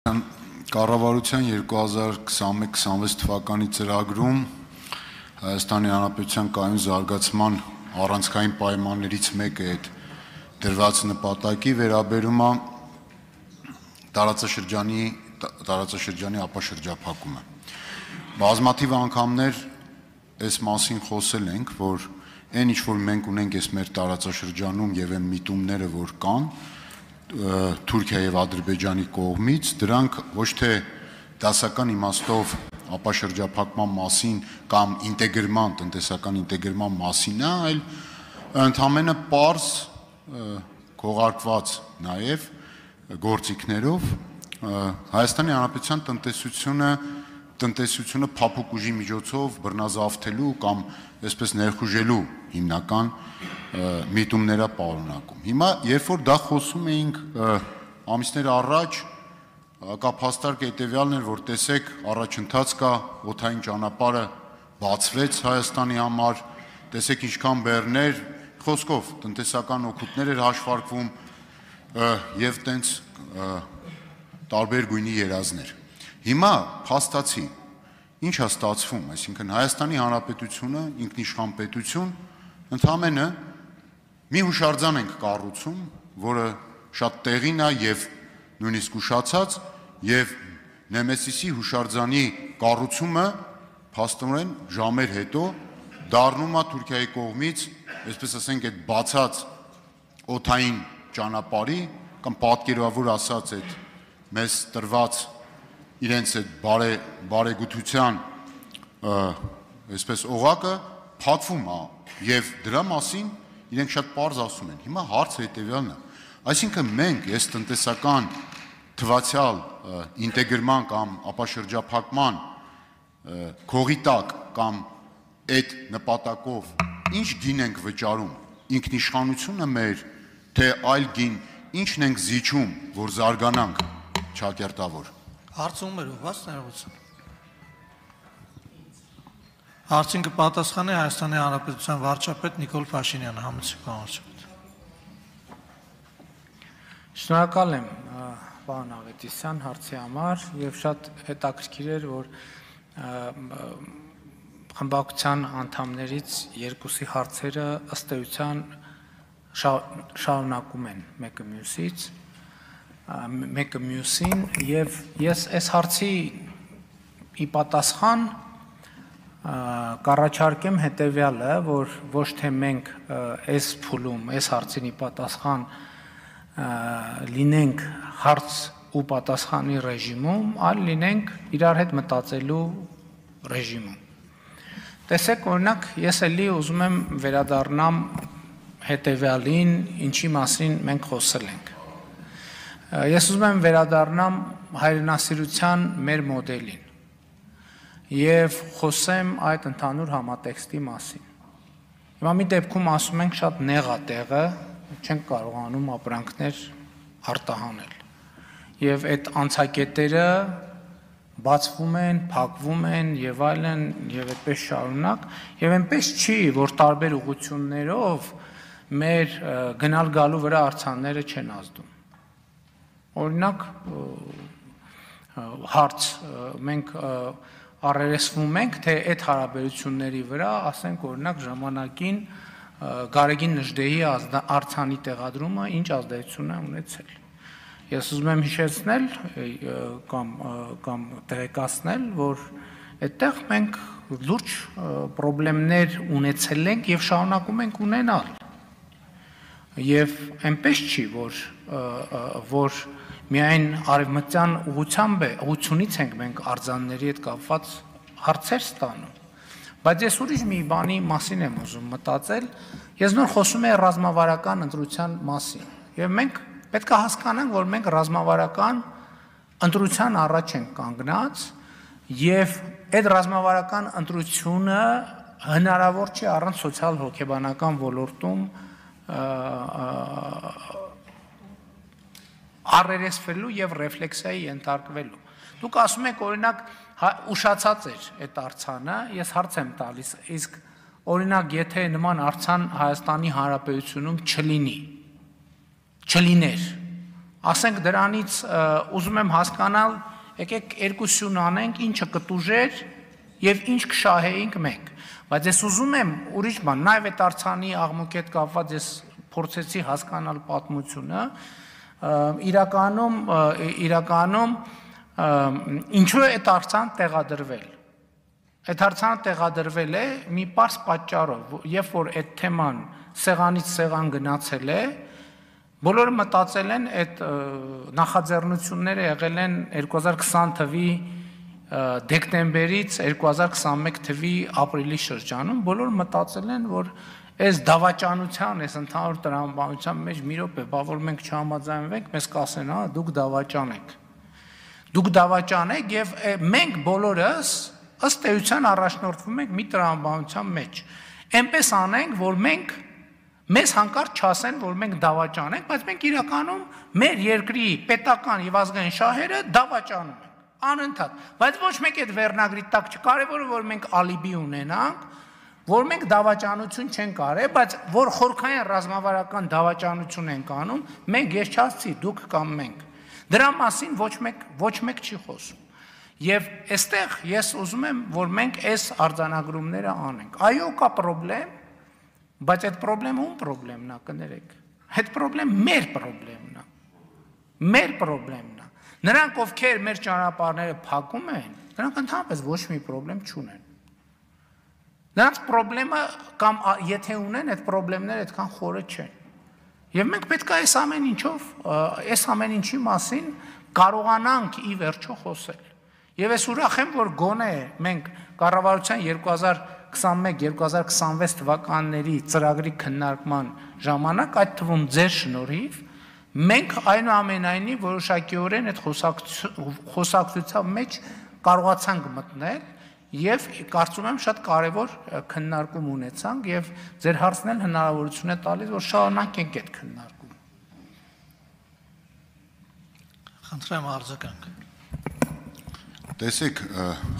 Կառավարության 2021-26 թվականի ծրագրում Հայաստանի Հանրապետության կայուն զարգացման առանցքային պայմաններից մեկը այդ դրված նպատակի վերաբերում է տարածաշրջանի տարածաշրջանի ապաշրջափակումը։ Բազմաթիվ անգամներ այս մասին խոսել ենք, որ այն ինչ որ մենք ունենք այս մեր տարածաշրջանում եւ այն միտումները, որ կան, Թուրքիա եւ Ադրբեջանի կողմից, դրանք ոչ թե դասական իմաստով ապաշրջափակման մասին կամ ինտեգրման, տնտեսական ինտեգրման մասին է, այլ ընդհանրապես པարզ կողարկված նաև գործիքներով Հայաստանի Հանրապետության տնտեսությունը տնտեսությունը փափուկ ուժի միջոցով բռնազավթելու կամ այսպես ներխուժելու հիմնական միտումները պարունակում։ Հիմա երբ որ դա խոսում էինք ամիսներ առաջ, կապաստարկ հետեւյալն էր, որ տեսեք, առաջընթաց կա, օթային ճանապարհը բացվեց Հայաստանի համար, տեսեք ինչքան բեռներ, խոսքով տնտեսական օգուտներ էր հաշվարկվում եւ տենց տարբեր գույնի երազներ։ Հիմա փաստացի ինչ է ստացվում, այսինքն Հայաստանի Հանրապետությունը ինքնիշխան պետություն ընդհանրապես մի հուշարձան ենք կառուցում, որը շատ տեղին է եւ նույնիսկ ուշացած եւ Նեմեսիսի հուշարձանի կառուցումը փաստորեն ժամեր հետո դառնում է Թուրքիայի կողմից, այսպես ասենք, այդ բացած օթային ճանապարհի կամ պատկերավոր ասած այդ մեզ տրված իրենց այդ բարե բարեգութության այսպես օղակը փակվում է եւ դրա մասին իրենք շատ པարզ ասում են։ Հիմա հարցը հետեւյալն է։ Այսինքն մենք այս տնտեսական թվացial ինտեգրման կամ ապաշրջափակման քողի տակ կամ այդ նպատակով ինչ գին ենք վճարում ինքնիշխանությունը մեր թե այլ գին ինչն ենք զիջում որ զարգանանք ճակերտավոր հարցում էր ուղղված ներողություն Հարցին կպատասխանի Հայաստանի Հանրապետության վարչապետ Նիկոլ Փաշինյանը, համեցեք վարչապետ։ Շնորհակալ եմ պարոն Աղետիսյան հարցի համար եւ շատ հետաքրքիր էր, որ խմբակցության անդամներից երկուսի հարցերը ըստ էության շարունակում են մեկը մյուսից մեկը մյուսին եւ ես այս հարցի ի պատասխան կառաջարկեմ հետեւյալը, որ ոչ թե մենք այս փուլում, այս հարցինի պատասխան լինենք հարց ու պատասխանի ռեժիմում, այլ լինենք իրար հետ մտածելու ռեժիմում։ Տեսեք, օրինակ, ես էլի ուզում եմ վերադառնամ հետեւյալին, ինչի մասին մենք խոսել ենք։ Ես ուզում եմ վերադառնամ հայրենասիրության մեր մոդելին եւ խոսեմ այդ ընդհանուր համատեքստի մասին։ Հիմա մի դեպքում ասում ենք շատ նեղ է տեղը, չենք կարողանում ապրանքներ արտահանել։ Եվ այդ անցակետերը բացվում են, փակվում են եւ այլն եւ այդպես շարունակ եւ այնպես չի որ տարբեր ուղություններով մեր գնալ գալու վրա արցանները չեն ազդում օրինակ հարց մենք առերեսվում ենք, թե այդ հարաբերությունների վրա, ասենք օրինակ ժամանակին Գարեգին Նժդեհի արցանի տեղադրումը ինչ ազդեցություն է ունեցել։ Ես ուզում եմ հիշեցնել կամ կամ տեղեկացնել, որ այդտեղ մենք լուրջ խնդիրներ ունեցել ենք եւ շարունակում ենք ունենալ։ Եվ այնպես չի, որ որ միայն արևմտյան ուղությամբ է, ուղությունից ենք մենք արձանների հետ կապված հարցեր ստանում։ Բայց ես ուրիշ մի բանի մասին եմ ուզում մտածել։ Ես նոր խոսում եմ ռազմավարական ընտրության մասին։ Եվ մենք պետք է հասկանանք, որ մենք ռազմավարական ընտրության առաջ ենք կանգնած եւ այդ ռազմավարական ընտրությունը հնարավոր չի առանց սոցիալ հոգեբանական ոլորտում առերեսվելու եւ ռեֆլեքսիայի ենթարկվելու։ Դուք ասում եք օրինակ հա, ուշացած էր այդ արցանը, ես հարց եմ տալիս, իսկ օրինակ եթե նման արցան Հայաստանի Հանրապետությունում չլինի, չլիներ, ասենք դրանից ուզում եմ հասկանալ, եկեք երկուսյուն անենք, ինչը կտուժեր եւ ինչ կշահեինք մենք։ Բայց ես ուզում եմ ուրիշ բան, նաև այդ արցանի աղմուկի հետ կապված ես փորձեցի հասկանալ պատմությունը, իրականում իրականում ինչու է այդ արցան տեղադրվել Այդ հարցանը տեղադրվել է մի པարս պատճառով, երբ որ այդ թեման սեղանից սեղան գնացել է, բոլորը մտածել են այդ նախաձեռնությունները եղել են 2020 թվի դեկտեմբերից 2021 թվի ապրիլի շրջանում, բոլորը մտածել են, որ այս դավաճանության, այս ընդհանուր տրամաբանության մեջ մի րոպե, բա որ մենք չհամաձայնվենք, մեզ կասեն, հա, դուք դավաճան եք։ Դուք դավաճան եք եւ մենք բոլորս ըստ էության առաջնորդվում ենք մի տրամաբանության մեջ։ Էնպես անենք, որ մենք մեզ հանկարծ չասեն, որ մենք դավաճան ենք, բայց մենք իրականում մեր երկրի պետական եւ ազգային շահերը դավաճանում անընդհատ։ Բայց ոչ մեկ այդ վերնագրի տակ չկարևորը, որ մենք ալիբի ունենանք, որ մենք դավաճանություն չենք արել, բայց որ խորքային ռազմավարական դավաճանություն ենք անում, մենք ես չասցի, դուք կամ մենք։ Դրա մասին ոչ մեկ ոչ մեկ չի խոսում։ Եվ այստեղ ես ուզում եմ, որ մենք այս արձանագրումները անենք։ Այո, կա խնդրեմ, բայց այդ խնդրեմը ում խնդրեմն է, կներեք։ Այդ խնդրեմ մեր խնդրեմն է։ Մեր խնդրեմն Նրանք, ովքեր մեր ճանապարհները փակում են, նրանք ընդհանրապես ոչ մի խնդրեմ չունեն։ Նրանց խնդրեմը կամ եթե ունեն, այդ խնդրեմները այդքան խորը չեն։ Եվ մենք պետք է այս ամեն ինչով, այս ամեն ինչի մասին կարողանանք ի վերջո խոսել։ Եվ ես ուրախ եմ, որ գոնե մենք կառավարության 2021-2026 թվականների ծրագրի քննարկման ժամանակ այդ թվում ձեր շնորհիվ մենք այնուամենայնիվ որոշակիորեն այդ խոսակցության մեջ կարողացանք մտնել եւ կարծում եմ շատ կարեւոր քննարկում ունեցանք եւ ձեր հարցն էլ հնարավորություն է տալիս որ շարունակենք այդ քննարկումը Խնդրեմ արձագանք Տեսեք,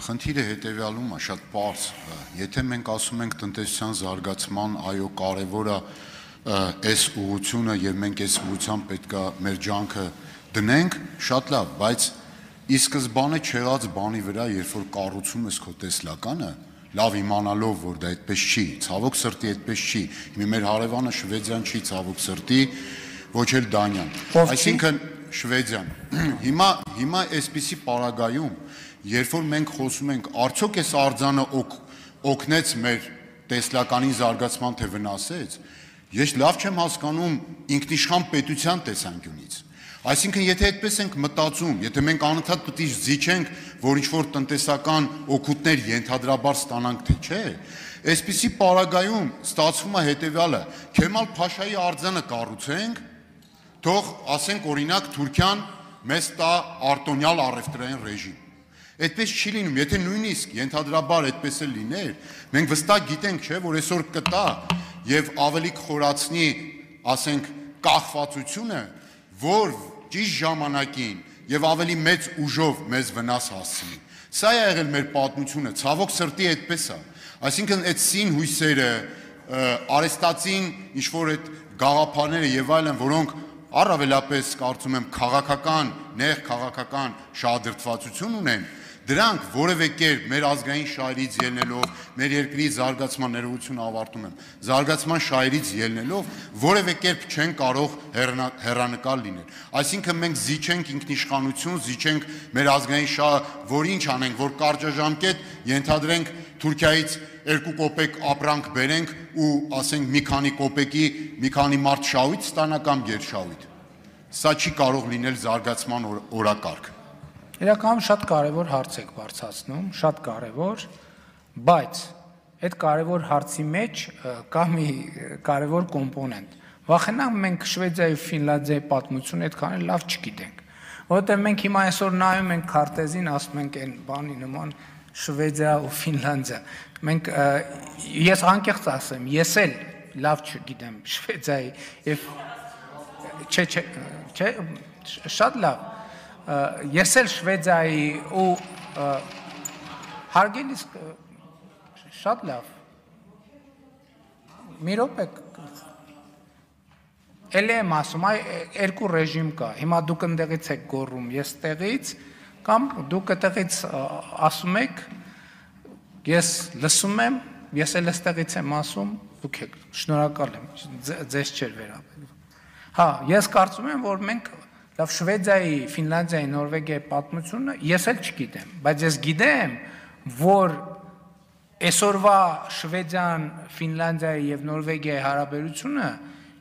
խնդիրը հետեւյալում է շատ པարզ։ Եթե մենք ասում ենք տնտեսության զարգացման, այո, կարևոր է այս ուղությունը եւ մենք այս ուղությամբ պետքա մեր ջանքը դնենք, շատ լավ, բայց ի սկզբանե չեղած բանի վրա, երբ որ կառուցում ես քո տեսլականը, լավ իմանալով, որ դա այդպես չի, ցավոք սրտի այդպես չի։ Հիմա մեր հարևանը Շվեդիան չի ցավոք սրտի, ոչ էլ Դանիան։ Այսինքն Շվեդիան։ Հիմա հիմա այսպիսի պարագայում երբ որ մենք խոսում ենք, արդյոք այս արձանը օգ, օգնեց մեր տեսլականի զարգացման թե վնասեց, ես լավ չեմ հասկանում ինքնիշխան պետության տեսանկյունից։ Այսինքն, եթե այդպես ենք մտածում, եթե մենք անընդհատ պետք է զիջենք, որ ինչ որ տնտեսական օգուտներ ենթադրաբար ստանանք, թե չէ, այսպիսի պարագայում ստացվում է հետեւյալը. Քեմալ Փաշայի արձանը կառուցենք, թող ասենք օրինակ Թուրքիան մեզ տա արտոնյալ առևտրային ռեժիմ Այդպես չի լինում, եթե նույնիսկ ենթադրաբար այդպես էլ լիներ, մենք վստահ գիտենք, չէ, որ այսօր կտա եւ ավելի խորացնի, ասենք, կախվածությունը, որ ճիշտ ժամանակին եւ ավելի մեծ ուժով մեզ վնաս հասցնի։ Սա է եղել մեր պատմությունը, ցավոք սրտի այդպես է։ Այսինքն այդ սին հույսերը, արեստացին ինչ որ այդ գաղափարները եւ այլն, որոնք առավելապես կարծում եմ քաղաքական, նեղ քաղաքական շահադրթվածություն ունեն, Դրանք որևէ կերպ մեր ազգային շահերից ելնելով, մեր երկրի զարգացման ներողություն ավարտում եմ, զարգացման շահերից ելնելով որևէ կերպ չեն կարող հերանեկար լինել։ Այսինքն մենք զիջենք ինքնիշխանություն, զիջենք մեր ազգային շահը, որ ինչ անենք, որ կարճաժամկետ ենթադրենք Թուրքիայից 2 կոպեկ ապրանք բերենք ու ասենք մի քանի կոպեկի մի քանի մարդ շահույթ ստանա կամ գերշահույթ։ Սա չի կարող լինել զարգացման օրակարգ։ Իրականում շատ կարևոր հարց եք բարձրացնում, շատ կարևոր, բայց այդ կարևոր հարցի մեջ կա մի կարևոր կոմպոնենտ։ Վախենամ մենք Շվեդիայի ու Ֆինլանդիայի պատմությունը այդքան էլ լավ չգիտենք, որովհետև մենք հիմա այսօր նայում ենք քարտեզին, ասում ենք այն բանի նման Շվեդիա ու Ֆինլանդիա։ Մենք ես անկեղծ ասեմ, ես էլ լավ չգիտեմ Շվեդիայի եւ չէ չէ չէ շատ լավ ես էլ Շվեդիայի ու հարգելիս շատ լավ մի րոպե ելի եմ ասում, այ երկու ռեժիմ կա։ Հիմա դուք ընդեղից եք գոռում, ես տեղից, կամ դուք այդտեղից ասում եք, ես լսում եմ, ես էլ այստեղից եմ ասում, դուք եք, շնորհակալ եմ, ձեզ չէր վերաբերվում։ Հա, ես կարծում եմ, որ մենք լավ Շվեդիայի, Ֆինլանդիայի, Նորվեգիայի պատմությունը ես էլ չգիտեմ, բայց ես գիտեմ, որ այսօրվա Շվեդիան, Ֆինլանդիայի եւ Նորվեգիայի հարաբերությունը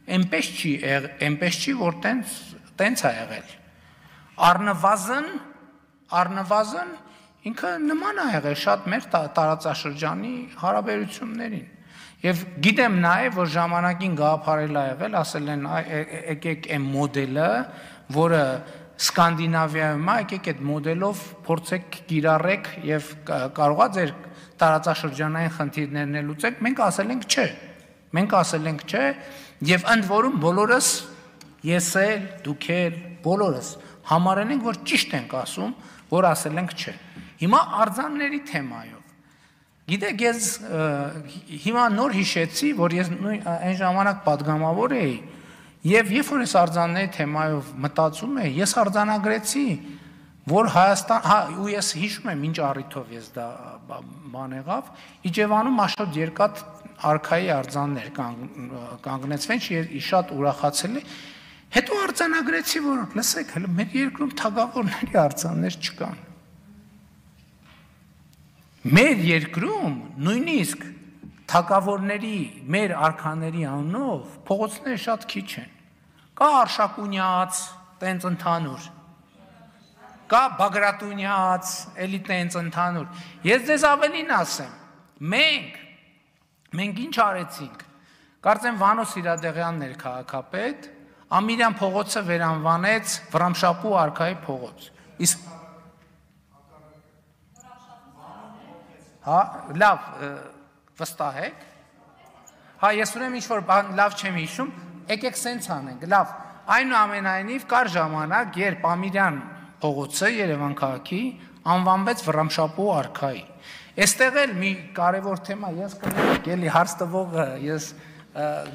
այնպես չի, այնպես չի, որ տենց տենց է եղել։ Արնվազն, արնվազն ինքը նման է եղել շատ մեր տարածաշրջանի հարաբերություններին։ Եվ գիտեմ նաև, որ ժամանակին գաղափարել է եղել, ասել են եկեք այն մոդելը, որը Սկանդինավիայում է, եկեք այդ մոդելով փորձեք գիրառեք եւ կարողա ձեր տարածաշրջանային խնդիրներն է լուծեք, մենք ասել ենք չէ։ Մենք ասել ենք չէ եւ ընդ որում բոլորս ես էլ, դուք էլ, բոլորս համարել ենք, որ ճիշտ ենք ասում, որ ասել ենք չէ։ Հիմա արձանների թեմայով Գիտեք, ես հիմա նոր հիշեցի, որ ես նույն այն ժամանակ падգամավոր էի, եւ երբ որ ես արձանների թեմայով մտածում էի, ես արձանագրեցի, որ Հայաստան, հա, ու ես հիշում եմ ինչ առիթով ես դա բան եղավ, Իջևանում աշոտ երկաթ արքայի արձաններ կանգնեցվեն, շատ ուրախացել է։ Հետո արձանագրեցի, որ լսեք, հələ մեր երկրում թագավորների արձաններ չկան։ Մեր երկրում նույնիսկ թագավորների, մեր արքաների անունով փողոցները շատ քիչ են։ Կա Արշակունյաց, տենց ընդհանուր կա Բագրատունյաց, էլի տենց ընդհանուր։ Ես ձեզ ավելին ասեմ, մենք մենք ինչ արեցինք։ Կարծեմ Վանո Սիրադեղյանն էր քաղաքապետ, Ամիրյան փողոցը վերանվանեց Վրամշապու արքայի փողոց։ Իսկ Հա, լավ, վստահ եք։ Հա, ես ուրեմն ինչ որ բան լավ չեմ հիշում, եկեք սենց անենք։ Լավ, այնուամենայնիվ կար ժամանակ, երբ Ամիրյան փողոցը Երևան քաղաքի անվանվեց Վրամշապու արքայի։ Այստեղ էլ մի կարևոր թեմա, ես կներեք, էլի հարց տվողը, ես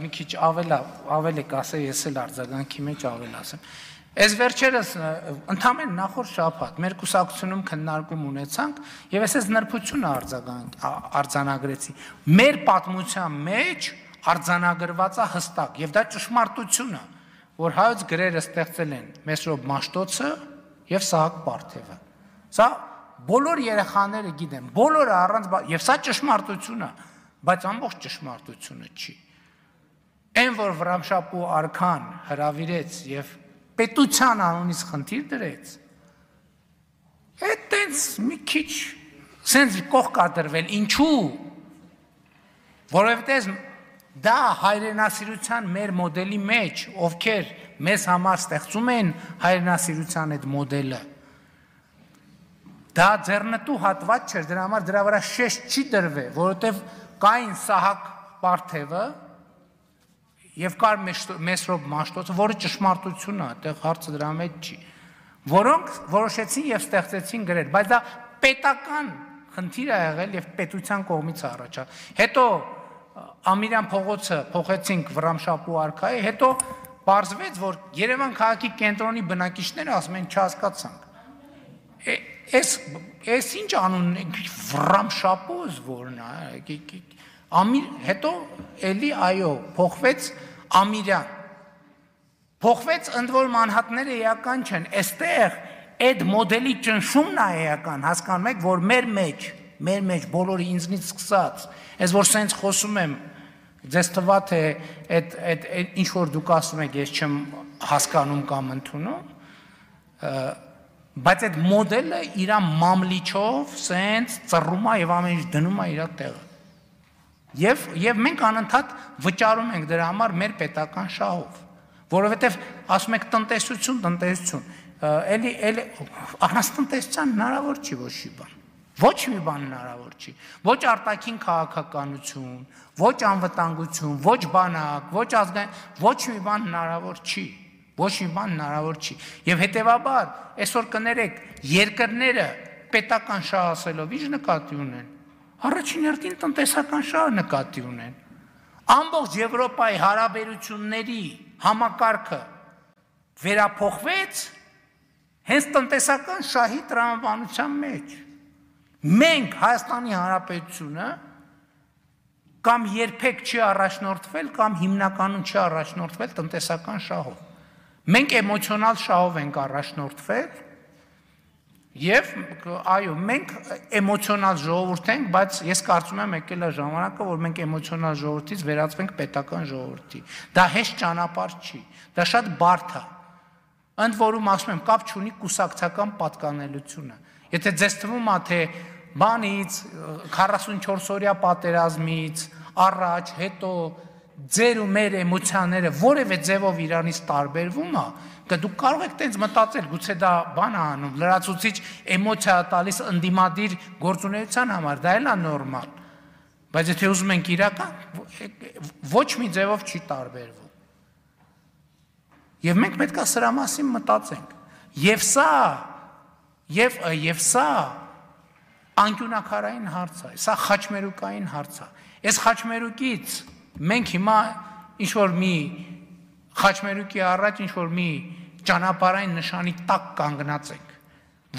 մի քիչ ավել ավել եք ասել, ես էլ արձագանքի մեջ ավել ասեմ։ Այս վերջերս ընդամեն նախորդ շաբաթ մեր կուսակցությունում քննարկում ունեցանք եւ ես այս նրբությունը արձանագրեցի։ Մեր պատմության մեջ արձանագրված է հստակ եւ դա ճշմարտություն է, որ հայոց գրերը ստեղծել են Մեսրոբ Մաշտոցը եւ Սահակ Պարթևը։ Սա բոլոր երեխաները գիտեն, բոլորը առանց եւ սա ճշմարտություն է, բայց ամբողջ ճշմարտությունը չի։ Այն որ Վրամշապու արքան հravirեց եւ պետության անունից խնդիր դրեց, այդ տենց մի քիչ սենց կող կադրվել, ինչու։ Որովհետեւ դա հայրենասիրության մեր մոդելի մեջ, ովքեր մեզ համար ստեղծում են հայրենասիրության այդ մոդելը, դա ձեռնտու հատված չէր, դրա համար դրա վրա շեշտ չի դրվել, որովհետև կային Սահակ Պարթևը եւ կար Մեսրոբ Մաշտոցը, որը ճշմարտություն է, այդտեղ հարցը դրա մեջ չի, որոնք որոշեցին եւ ստեղծեցին գրել, բայց դա պետական խնդիր է եղել եւ պետության կողմից առաջա։ Հետո Ամիրյան փողոցը փոխեցինք Վրամշապու արքայի, հետո Պարզվեց, որ Երևան քաղաքի կենտրոնի բնակիչները ասում են չհասկացանք։ Էս էս ինչ անուն վրամշապոզ որն է։ Ամիր հետո էլի այո, փոխվեց Ամիրյան։ Փոխվեց ընդ որ մանհատները էական չեն։ Այստեղ այդ մոդելի ճնշումն է էական, հասկանում եք, որ մեր մեջ, մեր մեջ բոլորի ինձնից սկսած, այս որ սենց խոսում եմ, Ձեզ թվա թե այդ այդ ինչ որ դուք ասում եք, ես չեմ հասկանում կամ ընդունում, բայց այդ մոդելը իր մամլիչով սենց ծռում է եւ ամեն ինչ դնում է իր տեղը։ Եվ եւ մենք անընդհատ վճարում ենք դրա համար մեր պետական շահով, որովհետեւ ասում եք տնտեսություն, տնտեսություն, էլի էլի առանց տնտեսության հնարավոր չի ոչ մի բան։ Ոչ մի բան հնարավոր չի։ Ոչ արտաքին քաղաքականություն, ոչ անվտանգություն, ոչ բանակ, ոչ ազգային, ոչ մի բան հնարավոր չի։ Ոչ մի բան հնարավոր չի։ Եվ հետեւաբար, այսօր կներեք, երկրները պետական շահ ասելով ի՞նչ նկատի ունեն։ Առաջին հերթին տնտեսական շահ նկատի ունեն։ Ամբողջ Եվրոպայի հարաբերությունների համակարգը վերափոխվեց հենց տնտեսական շահի տրամաբանության մեջ։ Մենք Հայաստանի Հանրապետությունը կամ երբեք չի առաջնորդվել կամ հիմնականում չի առաջնորդվել տնտեսական շահով։ Մենք էմոցիոնալ շահով ենք առաջնորդվել Եվ այո, մենք էմոցիոնալ ժողովուրդ ենք, բայց ես կարծում եմ եկել է ժամանակը, որ մենք էմոցիոնալ ժողովրդից վերածվենք պետական ժողովրդի։ Դա հեշտ ճանապարհ չի, դա շատ բարդ է։ Ընդ որում ասում եմ, կապ չունի կուսակցական պատկանելությունը։ Եթե ձեզ թվում է, թե բանից 44 օրյա պատերազմից առաջ, հետո ձեր ու մեր էմոցիաները որևէ ձևով իրանից տարբերվում է, Կա դուք կարող եք տենց մտածել, գուցե դա բան է անում, լրացուցիչ էմոցիա տալիս ընդդիմադիր գործունեության համար, դա էլ է նորմալ։ Բայց եթե ուզում ենք իրական, ոչ մի ձևով չի տարբերվում։ Եվ մենք պետք է սրա մասին մտածենք։ Եվ սա, եւ եւ սա անկյունակարային հարց է, սա խաչմերուկային հարց է։ Այս խաչմերուկից մենք հիմա ինչ որ մի խաչմերուկի առաջ ինչ որ մի ճանապարհային նշանի տակ կանգնած ենք։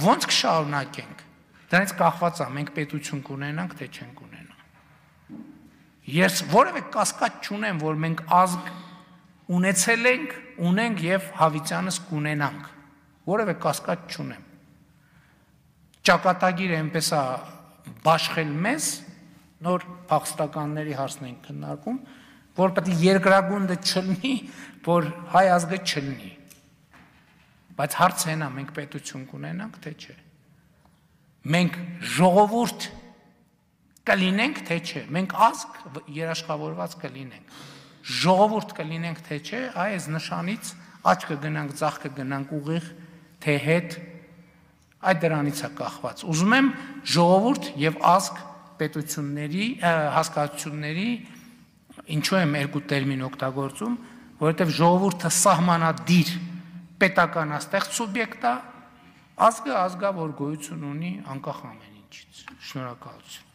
Ոնց կշարունակենք։ Դրանից կախված է մենք պետություն կունենանք թե չենք ունենա։ Ես որևէ կասկած չունեմ, որ մենք ազգ ունեցել ենք, ունենք եւ հավիտյանս կունենանք։ Որևէ կասկած չունեմ։ Ճակատագիրը այնպես է բաշխել մեզ, նոր փախստականների հարցն ենք քննարկում, որ պետք է երկրագունդը չլինի, որ հայ ազգը չլինի։ Բայց հարցը հենա մենք պետություն կունենանք, թե չէ։ Մենք ժողովուրդ կլինենք, թե չէ։ Մենք ազգ երաշխավորված կլինենք։ Ժողովուրդ կլինենք, թե չէ, այս նշանից աճ կգնանք, ցախ կգնանք ուղիղ, թե հետ այդ դրանից է կախված։ Ուզում եմ ժողովուրդ եւ ազգ պետությունների հասկացությունների Ինչու եմ երկու տերմին օգտագործում, որովհետև ժողովուրդը սահմանադիր պետականաստեղծ սուբյեկտ է, ազգը ազգա որ գոյություն ունի անկախ ամեն ինչից։ Շնորհակալություն։